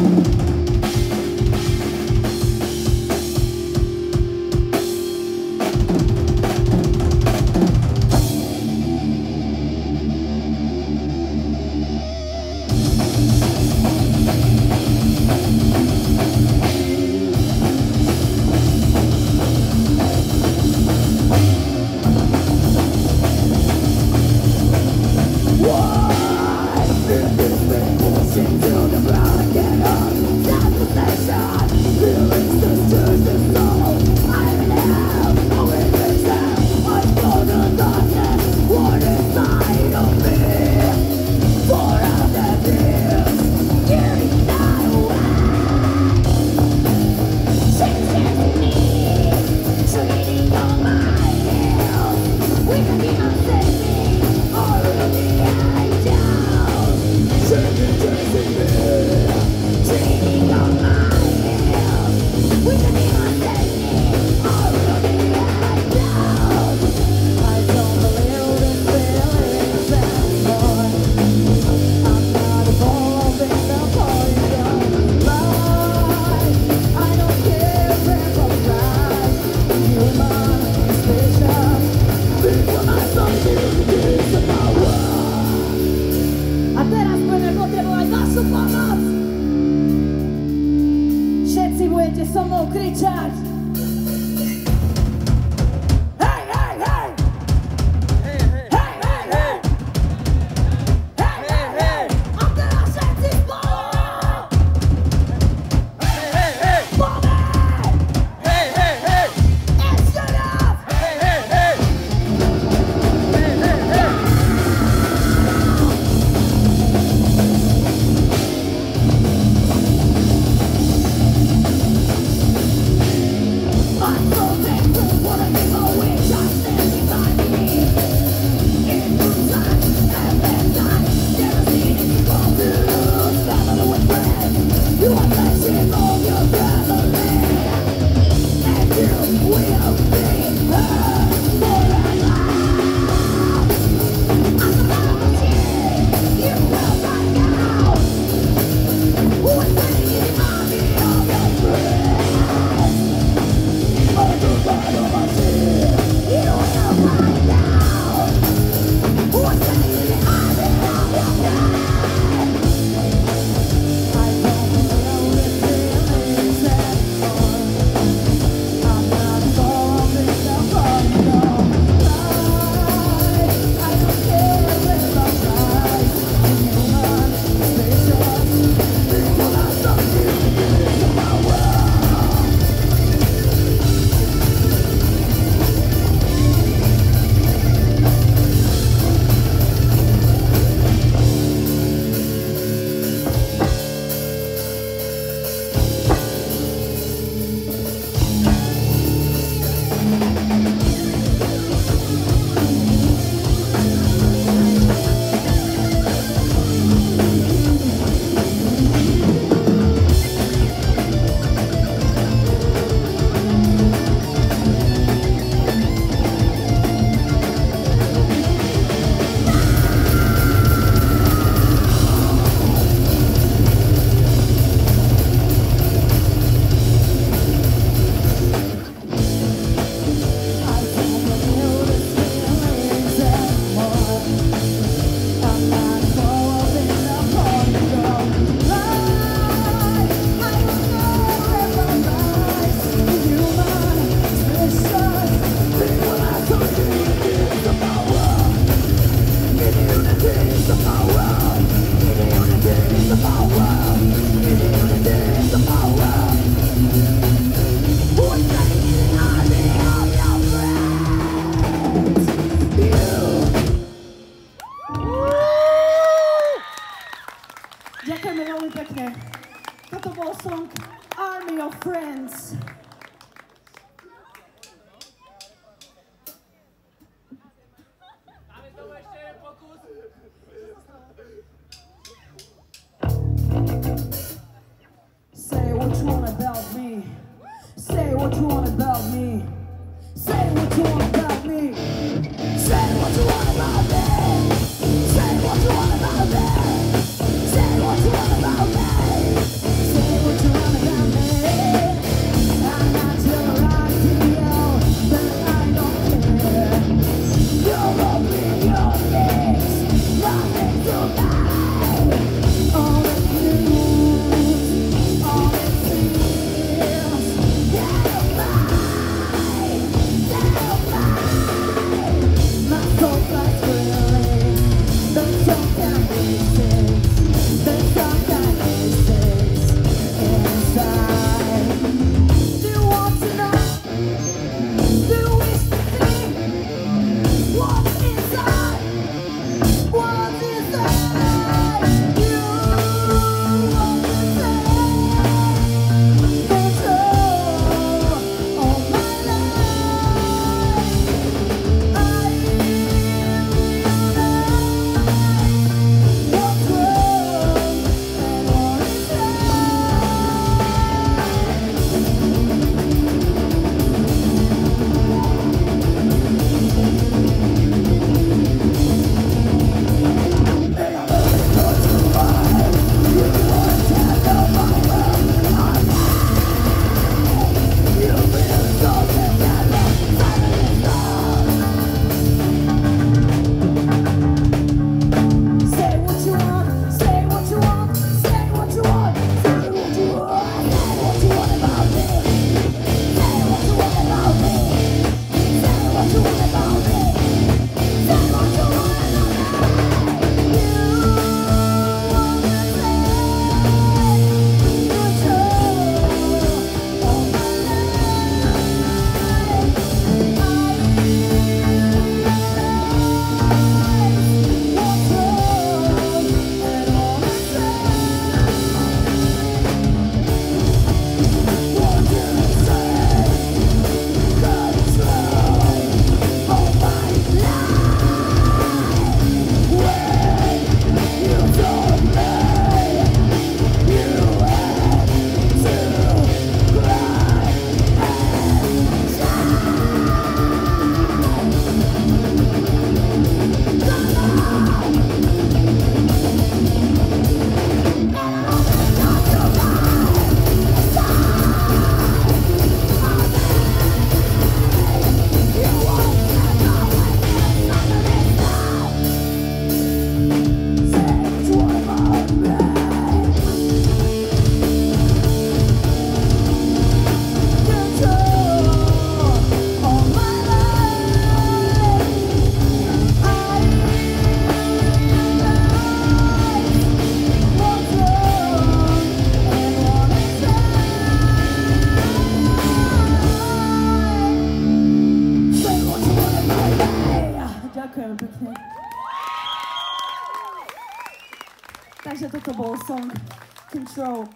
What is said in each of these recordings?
A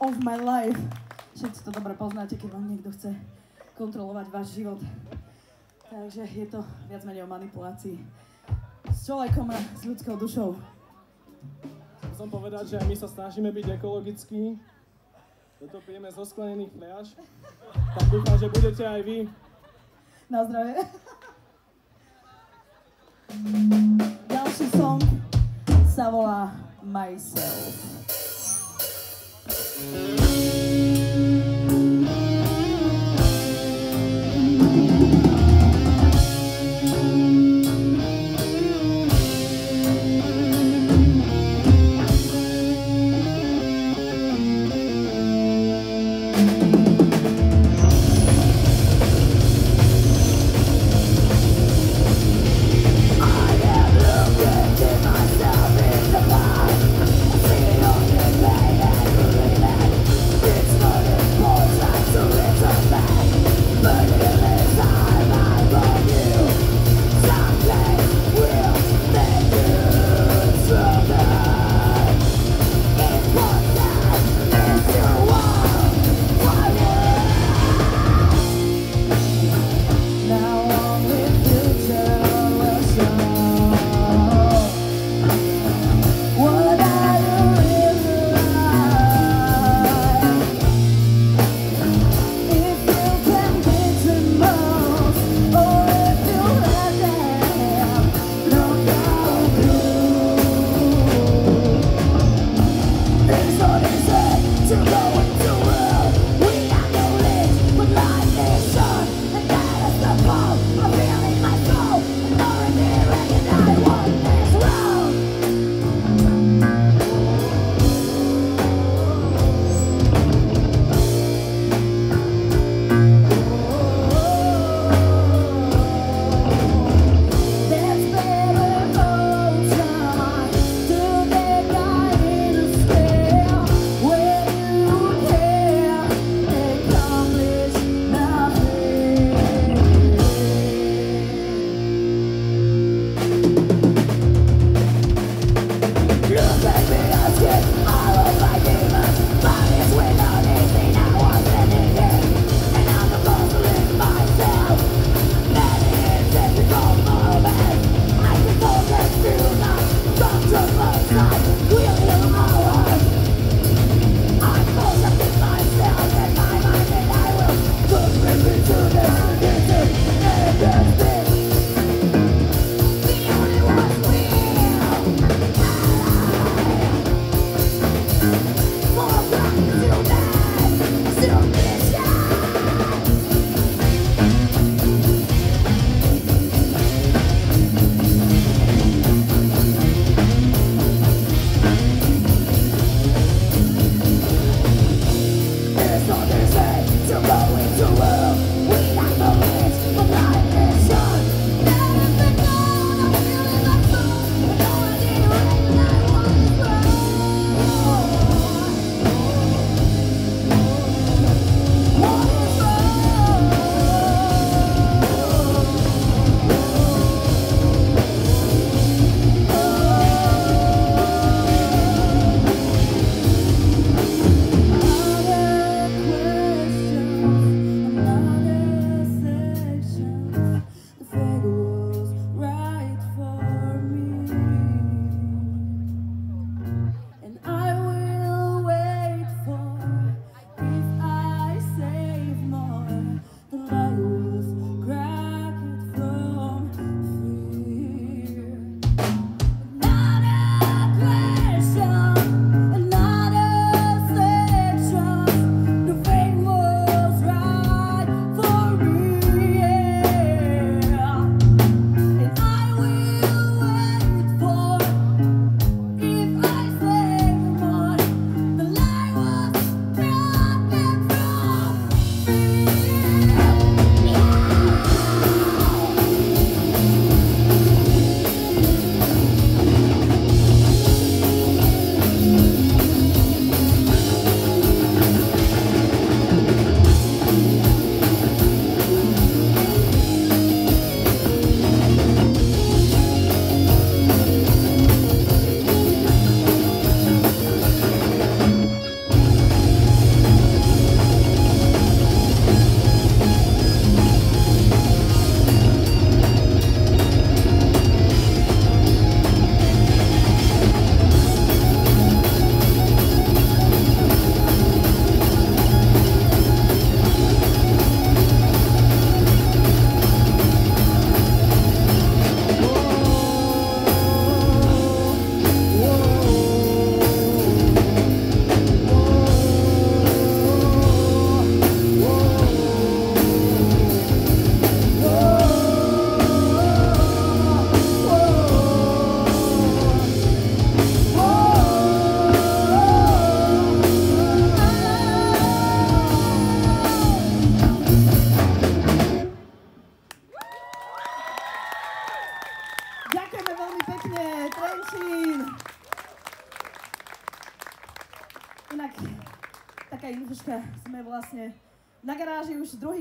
of My Life. Všetci to dobre poznáte, keď vám niekto chce kontrolovať váš život. Takže je to viac menej o manipulácii s človekom a s ľudskou dušou. Chcem povedať, že my sa snažíme byť ekologickí. Toto pijeme zo sklenených fľaš. Tak dúfam, že budete aj vy. Na zdravie. Ďalší song sa volá Myself. Myself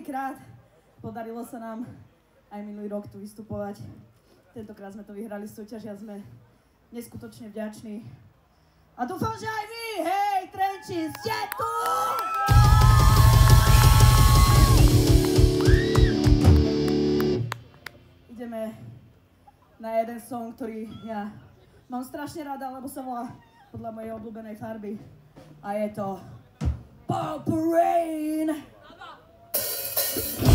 druhýkrát. Podarilo sa nám aj minulý rok tu vystupovať. Tentokrát sme to vyhrali súťaž a sme neskutočne vďační. A dúfam, že aj vy, hej, Trenčín, ste tu! Ideme na jeden song, ktorý ja mám strašne rada, lebo sa volá podľa mojej obľúbenej farby. A je to Paul Rain! Thank you.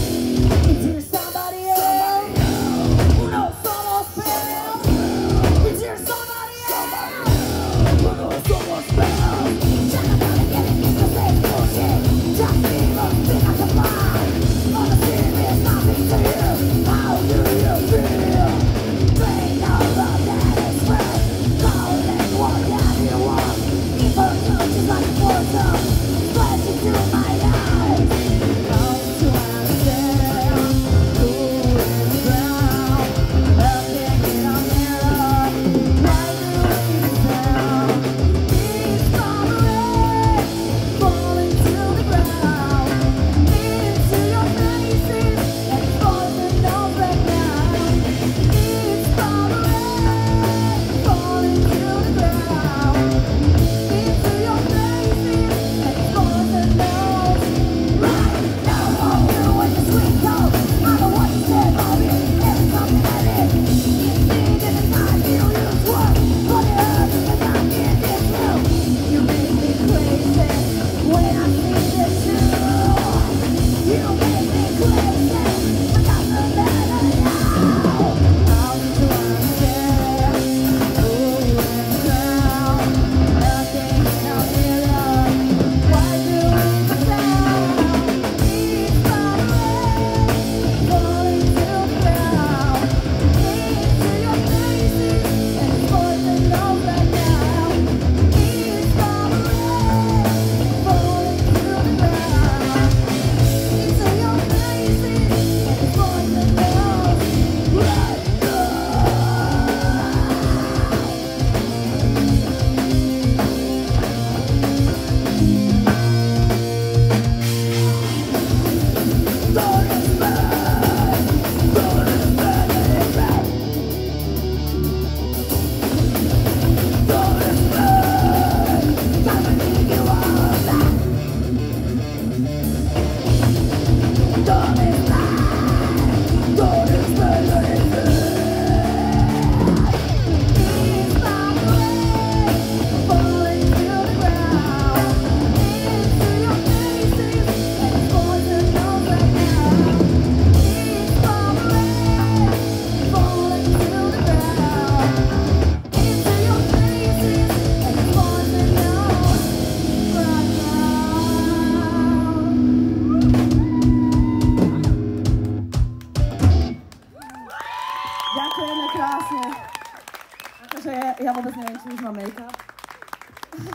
takže ja vôbec neviem, či už mám make-up.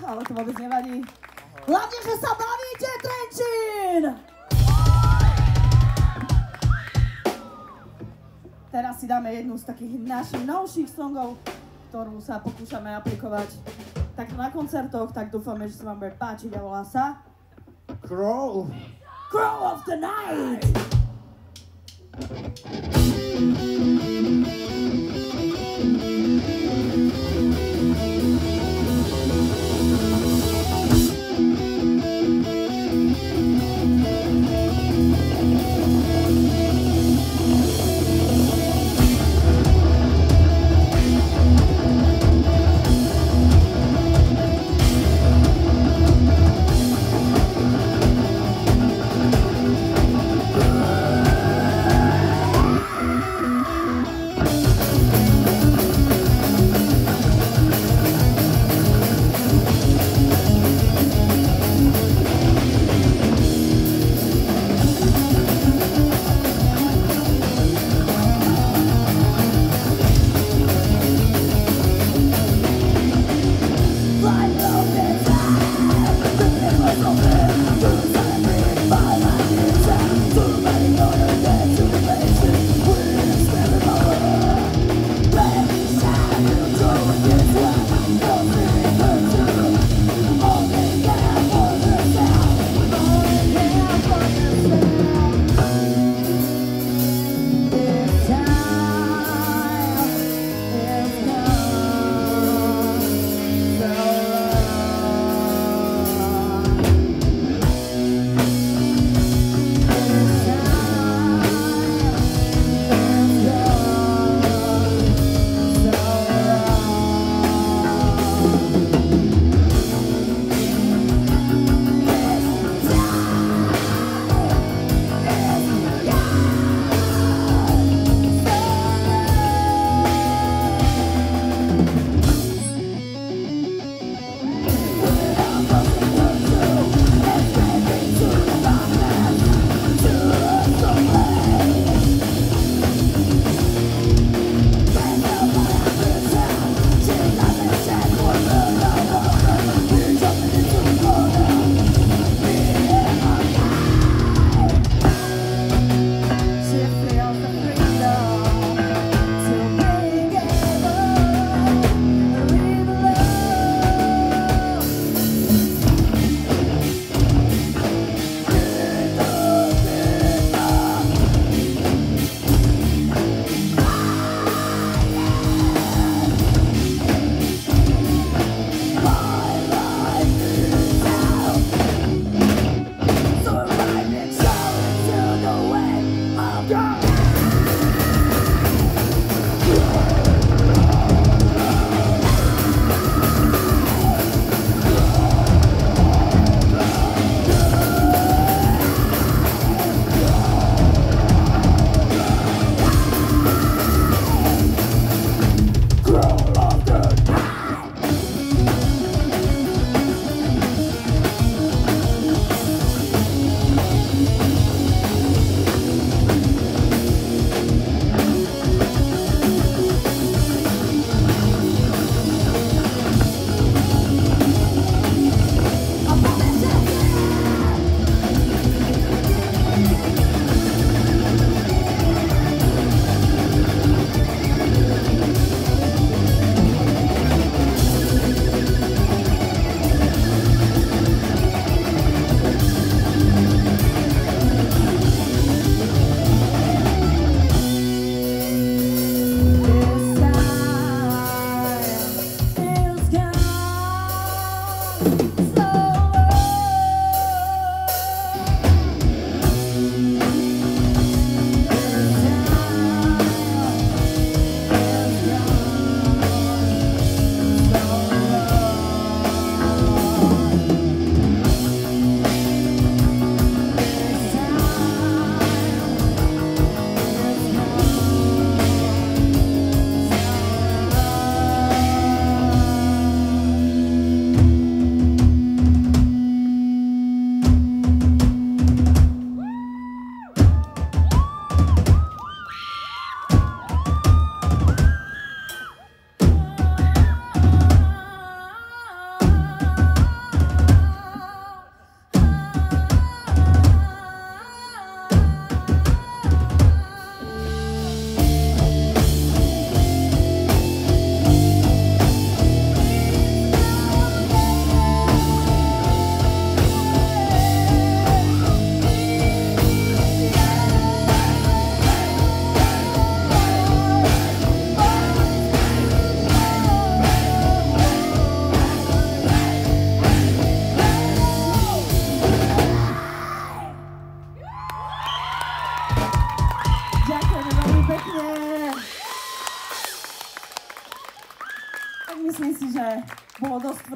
Ale to vôbec nevadí. Hlavne, že sa bavíte, Trenčín! Teraz si dáme jednu z takých našich novších songov, ktorú sa pokúšame aplikovať Tak na koncertoch, tak dúfame, že sa vám bude páčiť a volá sa... Crow! Crow of the Night! Thank.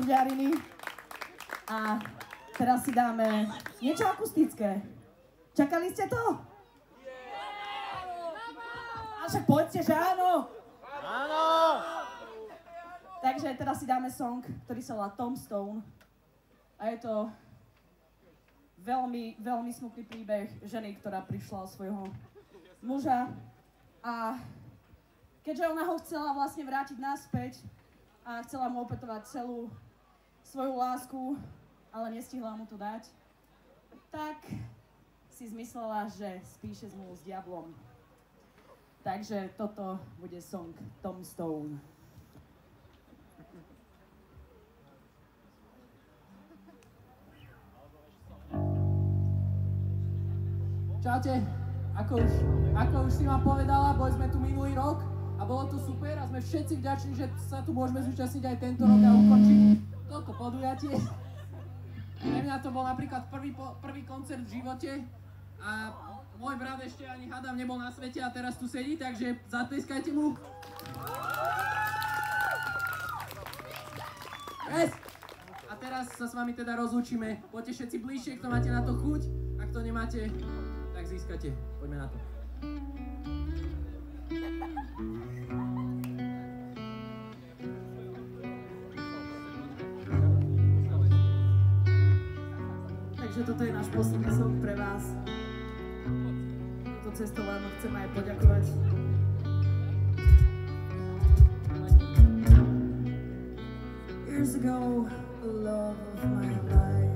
Tvrďariny. A teraz si dáme niečo akustické. Čakali ste to? A však povedzte, že áno. Áno! Takže teraz si dáme song, ktorý sa volá Tombstone. A je to veľmi, veľmi smutný príbeh ženy, ktorá prišla o svojho muža. A keďže ona ho chcela vlastne vrátiť naspäť a chcela mu opätovať celú svoju lásku, ale nestihla mu to dať, tak si zmyslela, že spíše zmluvu s diablom. Takže toto bude song Tombstone. Čaute, ako už, ako už si ma povedala, boli sme tu minulý rok a bolo to super a sme všetci vďační, že sa tu môžeme zúčastniť aj tento rok a ukončiť toto podujatie. Pre mňa to bol napríklad prvý, prvý koncert v živote a môj brat ešte ani hádam nebol na svete a teraz tu sedí, takže zatleskajte mu. Yes! A teraz sa s vami teda rozlúčime. Poďte všetci bližšie, kto máte na to chuť a kto nemáte, tak získate. Poďme na to. Takže toto je náš posledný song pre vás. Toto cestou vám chcem aj poďakovať. Years ago, the love of my life.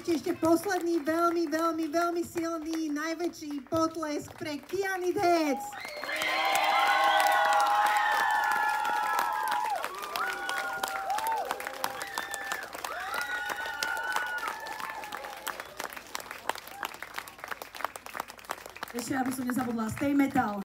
Dajte ešte posledný veľmi, veľmi, veľmi silný, najväčší potlesk pre Kianit Heads. Ešte, aby som nezabudla, Stay Metal.